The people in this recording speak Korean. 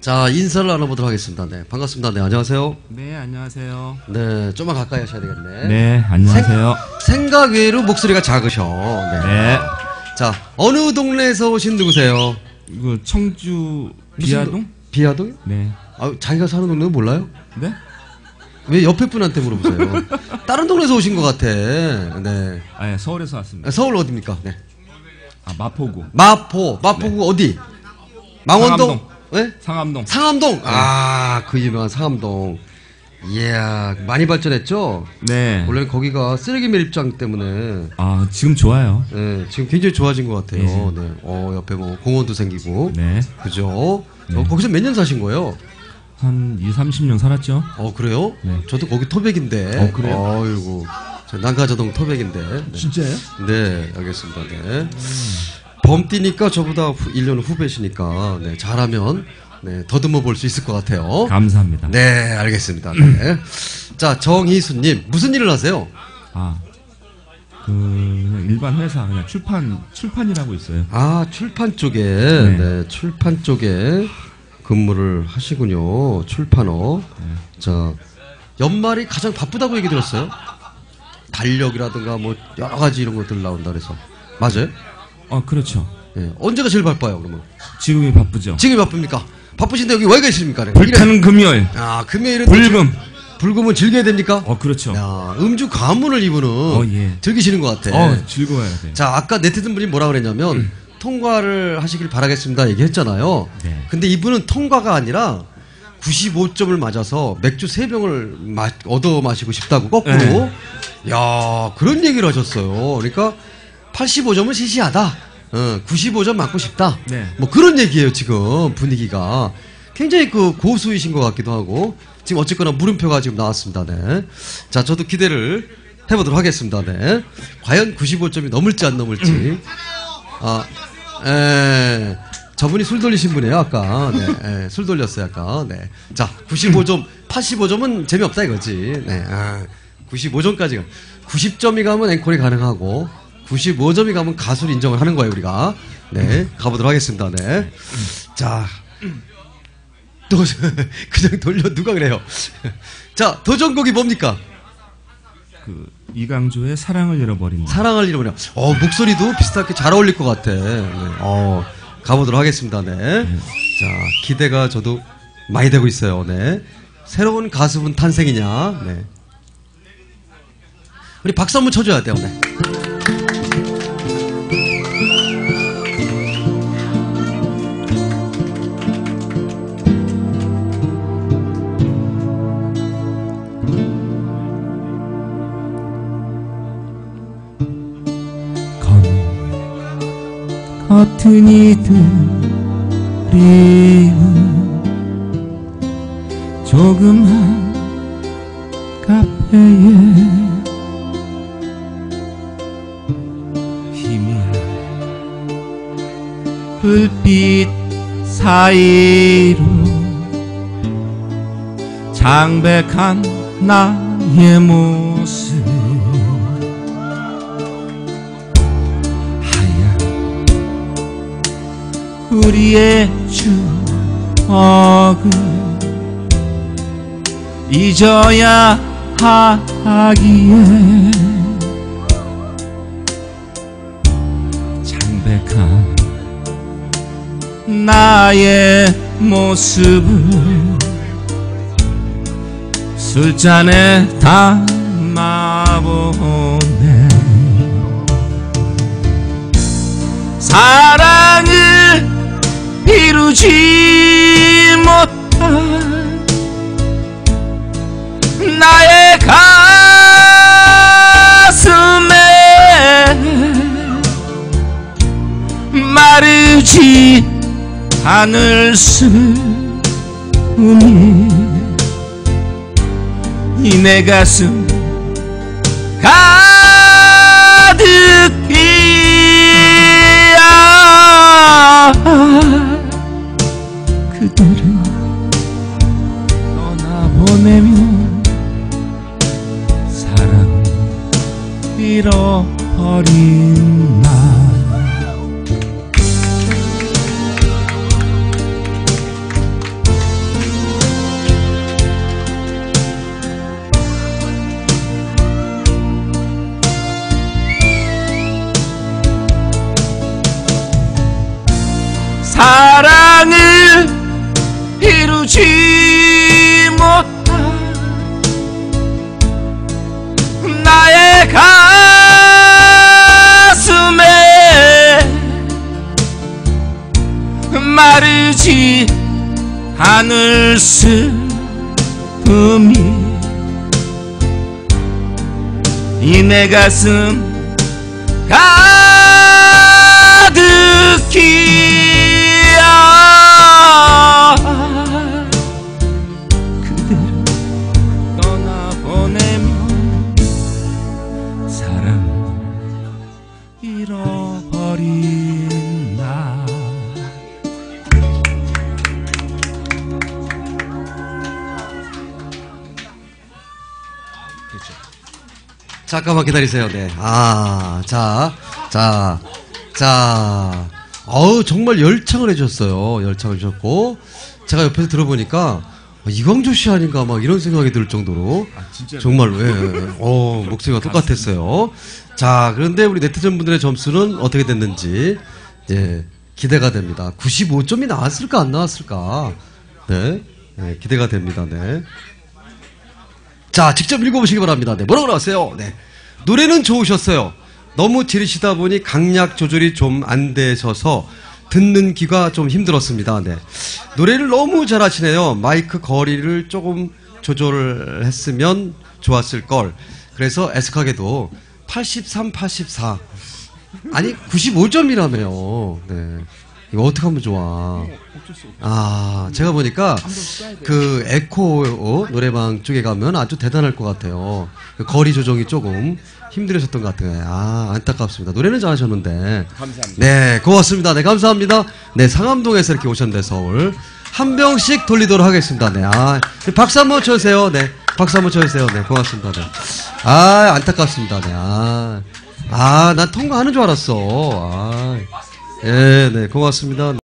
자, 인사를 나눠보도록 하겠습니다. 네, 반갑습니다. 네, 안녕하세요. 네, 안녕하세요. 네, 좀만 가까이 하셔야 되겠네. 네, 안녕하세요. 생 각 외로 목소리가 작으셔. 네. 네. 자, 어느 동네에서 오신 누구세요? 이거 청주 비아동? 비아동? 네. 아, 자기가 사는 동네는 몰라요? 네? 왜 옆에 분한테 물어보세요? 다른 동네에서 오신 것 같아. 네. 아, 예, 서울에서 왔습니다. 서울 어디입니까? 네. 아, 마포구. 마포, 마포구 어디? 망원동? 상암동. 네? 상암동. 상암동. 아, 그 유명한 상암동. 이야, 많이 발전했죠? 네. 원래 거기가 쓰레기 매립장 때문에 아, 지금 좋아요. 네, 지금 굉장히 좋아진 것 같아요. 네. 네. 어, 옆에 뭐 공원도 생기고. 네. 그죠? 어, 거기서 몇 년 사신 거예요? 한 2, 30년 살았죠? 어, 그래요? 네. 저도 거기 토백인데. 어, 그래요? 저 난가자동 토백인데. 네. 진짜요? 네, 알겠습니다. 네. 범띠니까 저보다 후, 1년 후배시니까, 네, 잘하면, 네, 더듬어 볼 수 있을 것 같아요. 감사합니다. 네, 알겠습니다. 네. 자, 정희수님, 무슨 일을 하세요? 아. 그 그냥 일반 회사 그냥 출판 출판이라고 있어요. 아, 출판 쪽에, 네, 네. 출판 쪽에 근무를 하시군요. 출판어. 자, 연말이 가장 바쁘다고 얘기 들었어요? 달력이라든가 뭐 여러 가지 이런 것들 나온다 그래서. 맞아요? 어, 그렇죠. 예. 언제가 제일 바빠요, 그러면? 지금이 바쁘죠. 지금이 바쁩니까? 바쁘신데 여기 왜 계십니까? 네. 불타는 금요일. 아, 금요일은 또 불금. 불금은 즐겨야 됩니까? 어, 그렇죠. 야, 음주 가문을 이분은 어, 예. 즐기시는 것 같아. 어, 즐거워야 돼. 자, 아까 네티즌 분이 뭐라 그랬냐면 통과를 하시길 바라겠습니다 얘기했잖아요. 네. 근데 이분은 통과가 아니라 95점을 맞아서 맥주 3병을 마, 얻어 마시고 싶다고 거꾸로. 네. 야, 그런 얘기를 하셨어요. 그러니까 85점은 시시하다. 어, 95점 맞고 싶다. 네. 뭐 그런 얘기예요, 지금 분위기가. 굉장히 그 고수이신 것 같기도 하고. 지금 어쨌거나 물음표가 지금 나왔습니다. 네. 자, 저도 기대를 해보도록 하겠습니다. 네. 과연 95점이 넘을지 안 넘을지. 아, 에, 저분이 술 돌리신 분이에요, 아까. 네, 에, 술 돌렸어요, 아까. 네. 자, 95점, 85점은 재미없다 이거지. 네. 아, 95점까지가. 90점이 가면 앵콜이 가능하고, 95점이 가면 가수를 인정을 하는 거예요, 우리가. 네. 가보도록 하겠습니다. 네. 자. 또, 그냥 돌려, 누가 그래요? 자, 도전곡이 뭡니까? 그 이강조의 사랑을 잃어버린 날. 사랑을 잃어버려. 어, 목소리도 비슷하게 잘 어울릴 것 같아. 네. 어, 가보도록 하겠습니다. 네. 자, 기대가 저도 많이 되고 있어요. 네. 새로운 가수분 탄생이냐. 네. 우리 박수 한번 쳐줘야 돼요. 네. 같은 이들이 조그만 카페에 희미한 불빛 사이로 장백한 나의 모습 우리의 추억을 잊어야 하기에 창백한 나의 모습을 술잔에 담아보네. 사랑을 이루지 못한 나의 가슴에 마르지 않을 수니 이내 가슴 가득히 사랑을 마르지 않을 슬픔이 이 내 가슴 가득히 잠깐만 기다리세요. 네. 아, 자, 자, 자. 어우, 정말 열창을 해주셨어요. 열창을 해주셨고. 제가 옆에서 들어보니까, 어, 이광조 씨 아닌가 막 이런 생각이 들 정도로. 정말로, 예, 예. 어, 목소리가 똑같았어요. 자, 그런데 우리 네티즌 분들의 점수는 어떻게 됐는지, 예, 기대가 됩니다. 95점이 나왔을까, 안 나왔을까. 네. 네, 기대가 됩니다. 네. 자, 직접 읽어보시기 바랍니다. 네, 뭐라고 나왔어요? 네. 노래는 좋으셨어요. 너무 지르시다 보니 강약 조절이 좀 안 되셔서 듣는 귀가 좀 힘들었습니다. 네. 노래를 너무 잘하시네요. 마이크 거리를 조금 조절을 했으면 좋았을 걸. 그래서 애석하게도 83, 84. 아니, 95점이라며요. 네. 이거 어떻게 하면 좋아. 아, 제가 보니까 그 에코 어, 노래방 쪽에 가면 아주 대단할 것 같아요. 그 거리 조정이 조금 힘들으셨던 것 같아요. 아, 안타깝습니다. 노래는 잘하셨는데. 감사합니다. 네, 고맙습니다. 네, 감사합니다. 네, 상암동에서 이렇게 오셨는데, 서울. 한 병씩 돌리도록 하겠습니다. 네, 아, 박수 한번 쳐주세요. 네, 박수 한번 쳐주세요. 네, 고맙습니다. 네. 아, 안타깝습니다. 네, 아. 아, 난 통과하는 줄 알았어. 아. 예, 네, 고맙습니다.